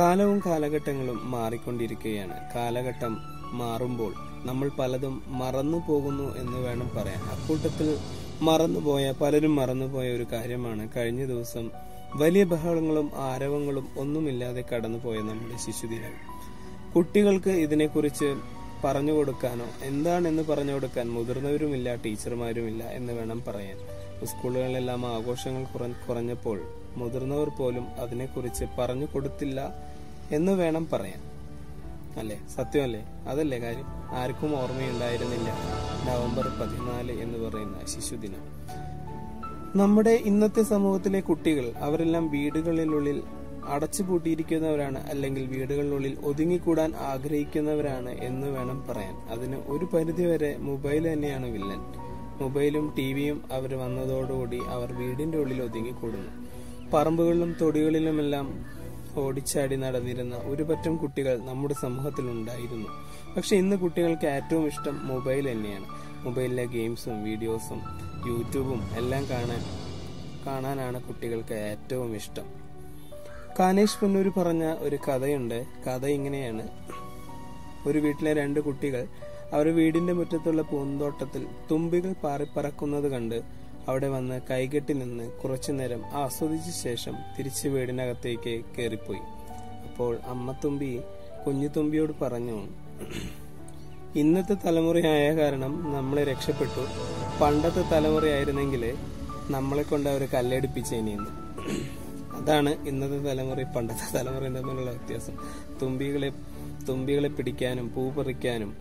കാലവും കാലഘട്ടങ്ങളും മാറിക്കൊണ്ടിരിക്കുകയാണ്. കാലഘട്ടം മാറുമ്പോൾ നമ്മൾ പലതും മറന്നു പോകുന്നു എന്ന് വേണം പറയാൻ. അക്കൂട്ടത്തിൽ മറന്നുപോയ പലരും മറന്നുപോയ ഒരു കാര്യമാണ് കഴിഞ്ഞ ദിവസം വലിയ ബഹളങ്ങളും ആരവങ്ങളും ഒന്നുമില്ലാതെ കടന്നുപോയ നമ്മുടെ ശിശുദിനം. കുട്ടികൾക്ക് ഇതിനെക്കുറിച്ച് പറഞ്ഞു കൊടുക്കാനോ എന്താണെന്ന് പറഞ്ഞു കൊടുക്കാൻ മുതിർന്നവരുമില്ല ടീച്ചർമാരുമില്ല എന്ന് വേണം പറയാൻ. സ്കൂളുകളിലെല്ലാം ആഘോഷങ്ങൾ കുറഞ്ഞപ്പോൾ മുതിർന്നവർ പോലും അതിനെക്കുറിച്ച് പറഞ്ഞു കൊടുത്തില്ല എന്ന് വേണം പറയാൻ. അല്ലേ? സത്യമല്ലേ? അതല്ലേ കാര്യം? ആർക്കും ഓർമ്മയുണ്ടായിരുന്നില്ല. നവംബർ പതിനാല് എന്ന് പറയുന്ന ശിശുദിനം. നമ്മുടെ ഇന്നത്തെ സമൂഹത്തിലെ കുട്ടികൾ അവരെല്ലാം വീടുകളിലുള്ളിൽ അടച്ചുപൂട്ടിയിരിക്കുന്നവരാണ് അല്ലെങ്കിൽ വീടുകളിനുള്ളിൽ ഒതുങ്ങിക്കൂടാൻ ആഗ്രഹിക്കുന്നവരാണ് എന്ന് വേണം പറയാൻ. അതിന് ഒരു പരിധിവരെ മൊബൈൽ തന്നെയാണ് വില്ലൻ. മൊബൈലും ടി വിയും അവർ വന്നതോടുകൂടി അവർ വീടിന്റെ ഉള്ളിൽ ഒതുങ്ങിക്കൂടുന്നു. പറമ്പുകളിലും തൊടികളിലുമെല്ലാം ഓടിച്ചാടി നടന്നിരുന്ന ഒരുപറ്റം കുട്ടികൾ നമ്മുടെ സമൂഹത്തിൽ ഉണ്ടായിരുന്നു പക്ഷെ ഇന്ന് കുട്ടികൾക്ക് ഏറ്റവും ഇഷ്ടം മൊബൈൽ തന്നെയാണ്. മൊബൈലിലെ ഗെയിംസും വീഡിയോസും യൂട്യൂബും എല്ലാം കാണാൻ കാണാനാണ് കുട്ടികൾക്ക് ഏറ്റവും ഇഷ്ടം. കാനേഷ് പൊന്നൂര് പറഞ്ഞ ഒരു കഥയുണ്ട്. കഥ ഇങ്ങനെയാണ്. ഒരു വീട്ടിലെ രണ്ട് കുട്ടികൾ അവരുടെ വീടിന്റെ മുറ്റത്തുള്ള പൂന്തോട്ടത്തിൽ തുമ്പികൾ പാറിപ്പറക്കുന്നത് കണ്ട് അവിടെ വന്ന് കൈകെട്ടി നിന്ന് കുറച്ചു നേരം ആസ്വദിച്ച ശേഷം തിരിച്ചു വീടിനകത്തേക്ക് കയറിപ്പോയി അപ്പോൾ അമ്മത്തുമ്പി കുഞ്ഞു തുമ്പിയോട് പറഞ്ഞു ഇന്നത്തെ തലമുറയായ കാരണം നമ്മളെ രക്ഷപ്പെട്ടു. പണ്ടത്തെ തലമുറയായിരുന്നെങ്കിൽ നമ്മളെ കൊണ്ട് അവർ കല്ലടിപ്പിച്ചേനിന്ന് അതാണ് ഇന്നത്തെ തലമുറ പണ്ടത്തെ തലമുറയും തമ്മിലുള്ള വ്യത്യാസം. തുമ്പികളെ തുമ്പികളെ പിടിക്കാനും പൂ പറിക്കാനും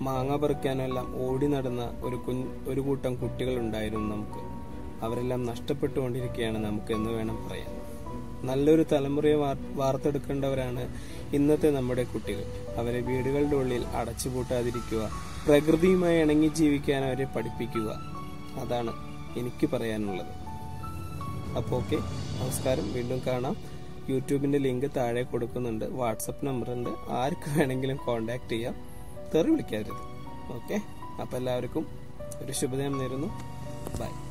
മാങ്ങ പറിക്കാനെല്ലാം ഓടി നടന്ന ഒരു കുഞ്ഞ് ഒരു കൂട്ടം കുട്ടികൾ ഉണ്ടായിരുന്നു നമുക്ക്. അവരെല്ലാം നഷ്ടപ്പെട്ടുകൊണ്ടിരിക്കുകയാണ് നമുക്ക് എന്ന് വേണം പറയാൻ. നല്ലൊരു തലമുറയെ വാർ- വാർത്തെടുക്കേണ്ടവരാണ് ഇന്നത്തെ നമ്മുടെ കുട്ടികൾ. അവരെ വീടുകളുടെ ഉള്ളിൽ അടച്ചുപൂട്ടാതിരിക്കുക പ്രകൃതിയുമായി ഇണങ്ങി ജീവിക്കാൻ അവരെ പഠിപ്പിക്കുക. അതാണ് എനിക്ക് പറയാനുള്ളത്. അപ്പോൾ ഓക്കെ നമസ്കാരം. വീണ്ടും കാണാം. യൂട്യൂബിന്റെ ലിങ്ക് താഴെ കൊടുക്കുന്നുണ്ട്. വാട്സപ്പ് നമ്പർ ഉണ്ട് ആർക്ക് വേണമെങ്കിലും കോൺടാക്ട് ചെയ്യാം. തെറി വിളിക്കരുത്. ഓക്കെ? അപ്പോൾ എല്ലാവർക്കും ഒരു ശുഭദിനം നേരുന്നു. ബൈ.